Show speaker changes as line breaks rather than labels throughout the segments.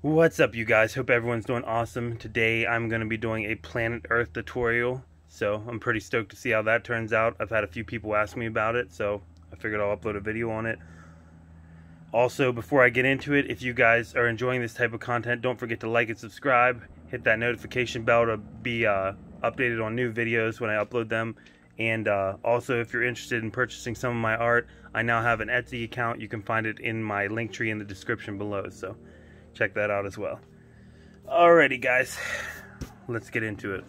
What's up you guys? Hope everyone's doing awesome. Today I'm going to be doing a Planet Earth tutorial. So I'm pretty stoked to see how that turns out. I've had a few people ask me about it, so figured I'll upload a video on it. Also, before I get into it, if you guys are enjoying this type of content, don't forget to like and subscribe. Hit that notification bell to be uh, updated on new videos when I upload them. And uh, also, if you're interested in purchasing some of my art, I now have an Etsy account. You can find it in my linktree in the description below. So check that out as well. Alrighty guys, let's get into it.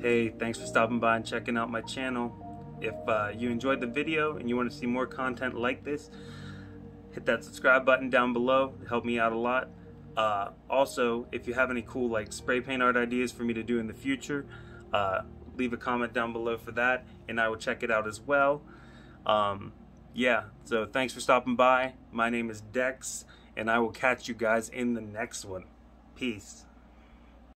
Hey, thanks for stopping by and checking out my channel. If uh, you enjoyed the video and you want to see more content like this, hit that subscribe button down below. Help me out a lot. Uh, also, if you have any cool like spray paint art ideas for me to do in the future, uh, leave a comment down below for that, and I will check it out as well. Um, yeah, so thanks for stopping by. My name is Dexx, and I will catch you guys in the next one. Peace.